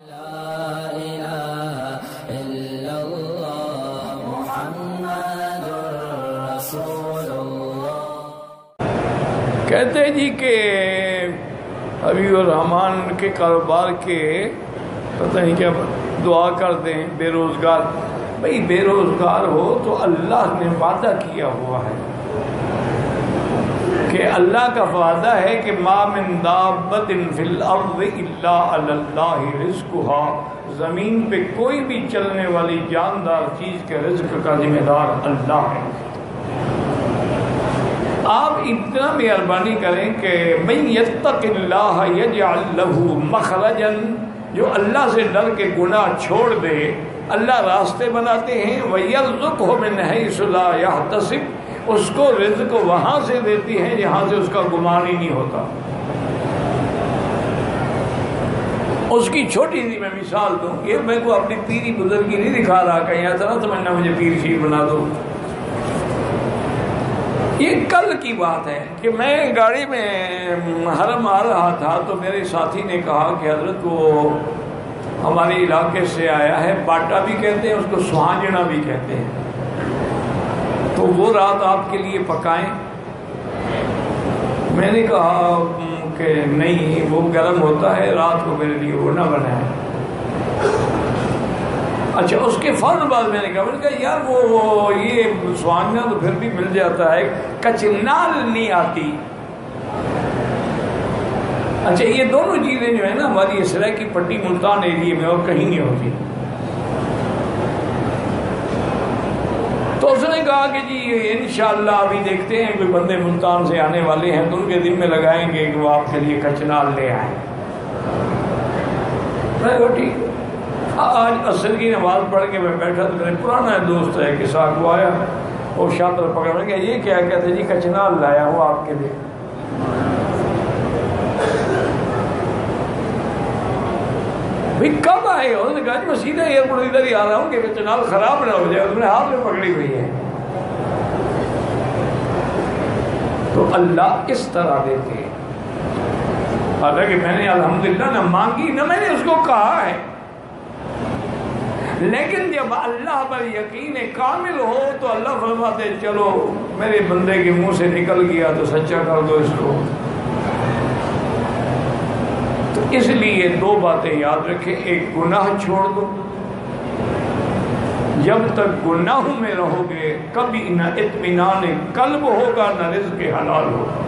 کہتے ہیں جی کہ ابھی الرحمان کے کاروبار کے پتہ نہیں کیا دعا کر دیں بے روزگار۔ بھائی بے روزگار ہو تو اللہ نے وعدہ کیا ہوا ہے۔ کہ اللہ کا وعدہ ہے کہ ما من دابت فی الارض الا علی اللہ رزقها زمین پہ کوئی بھی چلنے والی جاندار چیز کے رزق کا ذمہ دار اللہ ہے۔ آپ اتنا مہربانی کریں کہ من یتق اللہ یجعل له مخرجا، جو اللہ سے ڈر کے گناہ چھوڑ دے، اللہ راستے بناتے ہیں وَيَرْزُقْهُ مِنْ حَيْثُ لَا يَحْتَسِبْ اس کو رزق وہاں سے دیتی ہے جہاں سے اس کا گمان ہی نہیں ہوتا۔ اس کی چھوٹی سی میں مثال دوں یہ میں کو اپنی پیری بزرگی نہیں دکھا رہا، کہیں ایسا نہ سمجھنا مجھے پیر شیر بنا دو۔ یہ کل کی بات ہے کہ میں گاڑی میں حرم آ رہا تھا تو میرے ساتھی نے کہا کہ حضرت وہ ہمارے علاقے سے آیا ہے، باٹا بھی کہتے ہیں، اس کو سہانجنا بھی کہتے ہیں۔ تو وہ رات آپ کے لیے پکائیں۔ میں نے کہا کہ نہیں، وہ گرم ہوتا ہے، رات کو میرے لیے وہ نہ بنائے اچھا اس کے فوراً بعد میں نے کہا، میں نے کہا، یار، وہ یہ سوانگنا تو پھر بھی مل جاتا ہے کچنال نہیں آتی۔ اچھا یہ دونوں چیزیں جو ہے نا، ہماری اسرائیل کی پٹی ملتان ایریے میں اور کہیں نہیں ہوتی۔ تو اس نے کہا کہ جی انشاءاللہ ابھی دیکھتے ہیں، کوئی بندے ملتان سے آنے والے ہیں تو ان کے دن میں لگائیں گے کہ وہ آپ کے لیے کچنال لے آئیں میں ٹھیک۔ آج اصل کی نماز پڑھ کے میں بیٹھا تو میرے پرانا دوست ہے کہ ساتھ وہ آیا، وہ شاطر پکڑ میں کہ یہ کیا؟ کہتے جی کچنال لایا ہوں آپ کے لیے۔ بھائی کب آئے انہوں نے کہا جی میں سیدھا ایئرپورٹ ادھر ہی آ رہا ہوں کہ چنال خراب نہ ہو جائے تم نے ہاتھ میں پکڑی ہوئی ہے تو اللہ اس طرح دیتے ہیں حالانکہ میں نے الحمدللہ نہ مانگی نہ میں نے اس کو کہا ہے لیکن جب اللہ پر یقین کامل ہو تو اللہ فرماتے چلو میرے بندے کے منہ سے نکل گیا تو سچا کر دو اس کو اس لیے دو باتیں یاد رکھیں؟ ایک گناہ چھوڑ دو۔ جب تک گناہوں میں رہو گے، کبھی نہ اطمینان قلب ہوگا، نہ رزق حلال ہوگا۔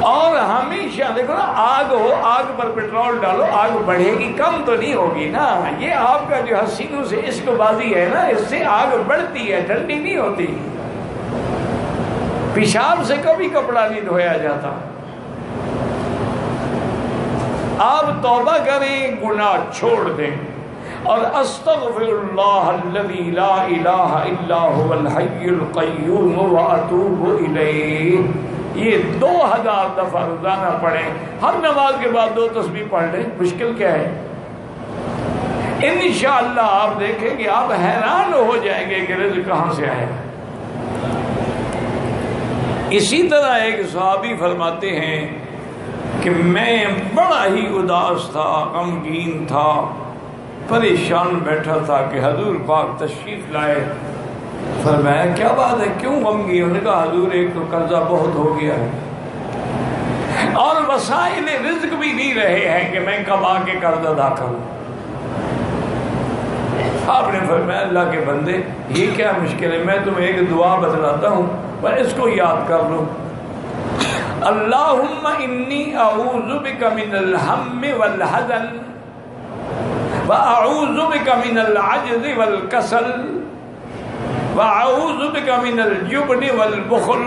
اور ہمیشہ دیکھو نا، آگ ہو، آگ پر پیٹرول ڈالو، آگ بڑھے گی، کم تو نہیں ہوگی نا۔ یہ آپ کا جو حسینوں سے عشق بازی ہے نا، اس سے آگ بڑھتی ہے، ٹھنڈی نہیں ہوتی۔ پیشاب سے کبھی کپڑا نہیں دھویا جاتا۔ آپ توبہ کریں، گناہ چھوڑ دیں۔ اور استغفر اللہ الذي لا الہ الا هو الحی القیوم واتوب الیہ۔ یہ دو ہزار دفعہ روزانہ پڑھیں۔ ہر نماز کے بعد دو تسبیح پڑھ لیں۔ مشکل کیا ہے؟ انشاءاللہ آپ دیکھیں گے، آپ حیران ہو جائیں گے کہ رزق کہاں سے آئے اسی طرح ایک صحابی فرماتے ہیں کہ میں بڑا ہی اداس تھا، غمگین تھا، پریشان بیٹھا تھا کہ حضور پاک تشریف لائے۔ فرمایا، کیا بات ہے؟ کیوں غمگین؟ انہوں نے کہا، حضور، ایک تو قرضہ بہت ہو گیا ہے۔ اور وسائل رزق بھی نہیں رہے ہیں کہ میں کب آ کے قرض ادا کروں۔ آپ نے فرمایا، اللہ کے بندے، یہ کیا مشکل ہے؟ میں تمہیں ایک دعا بتلاتا ہوں پر اس کو یاد کر لو اللہم انی اعوذ بک من الہم والحزن واعوذ بک من العجز والکسل واعوذ بک من الجبن والبخل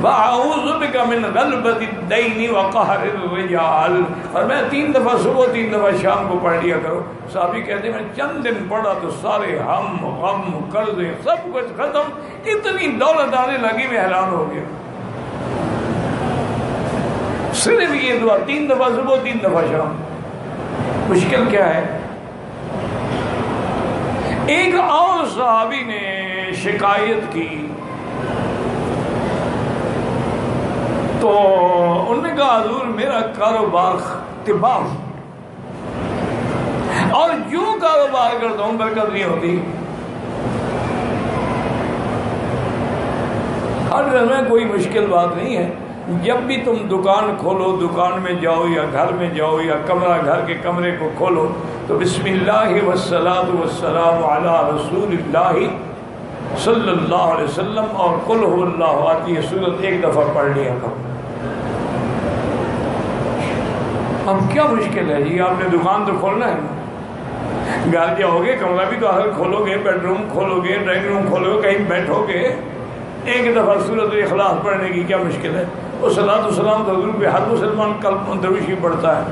واعوذ بک من غلبۃ الدین وقہر الرجال اور میں تین دفعہ صبح، تین دفعہ شام کو پڑھ لیا کرو۔ صحابی کہتے ہیں، میں چند دن پڑھا تو سارے ہم، غم، قرضے، سب کچھ ختم، اتنی دولت آنے لگی، میں حیران ہو گیا۔ صرف یہ دعا، تین دفعہ صبح، تین دفعہ شام۔ مشکل کیا ہے؟ ایک اور صحابی نے شکایت کی۔ تو انہوں نے کہا، حضور، میرا کاروبار تباہ اور جو کاروبار کرتا ہوں، برکت نہیں ہوتی۔ ہر گھر میں کوئی مشکل بات نہیں ہے۔ جب بھی تم دکان کھولو، دکان میں جاؤ یا گھر میں جاؤ یا کمرہ، گھر کے کمرے کو کھولو، تو بسم اللہ وسلات وسلام علی رسول اللہ صلی اللہ علیہ وسلم اور کل اللہ، آتی ہے صورت ایک دفعہ پڑھ لیا کرو۔ اب کیا مشکل ہے؟ جی آپ نے دکان تو کھولنا ہے۔ نا گھر جاؤ گے، کمرہ بھی تو آخر کھولو گے، بیڈ روم کھولو گے، ڈرائنگ روم کھولو گے، کہیں بیٹھو گے، ایک دفعہ صورت اخلاص پڑھنے کی کیا مشکل ہے؟ وہ صلاح السلام تو حضور پہ ہر مسلمان کل دروشی پڑھتا ہے۔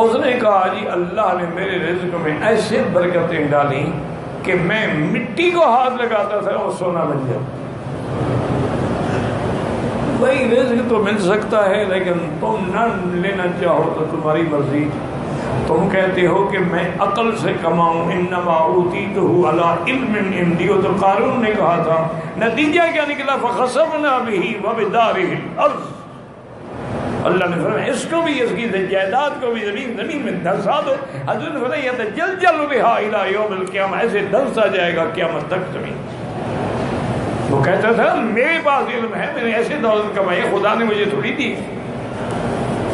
اس نے کہا جی اللہ نے میرے رزق میں ایسے برکتیں ڈالی کہ میں مٹی کو ہاتھ لگاتا تھا اور سونا بن جاتا بھائی رزق تو مل سکتا ہے، لیکن تم نہ لینا چاہو تو تمہاری مرضی۔ تم کہتے ہو کہ میں عقل سے کماؤں، انما اوتیتہ علی علم عندی تو قارون نے کہا تھا۔ نتیجہ کیا نکلا؟ فخسفنا به وبداره الارض۔ اللہ نے فرمایا، اس کو بھی، اس کی جائیداد کو بھی زمین زمین میں دھسا دو۔ حضور نے فرمایا، یہ جل جل بها الى یوم القیامہ، ایسے دھسا جائے گا قیامت تک زمین۔ وہ کہتا تھا، میرے پاس علم ہے، میں نے ایسے دولت کمائی، خدا نے مجھے تھوڑی دی۔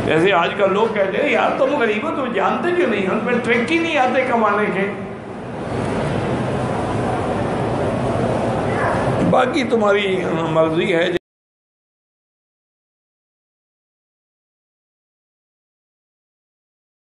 جیسے آج کل لوگ کہتے ہیں، یار تم غریب ہو، تم جانتے کیوں نہیں؟ ہم پہ ٹریک ہی نہیں آتے کمانے کے۔ باقی تمہاری مرضی ہے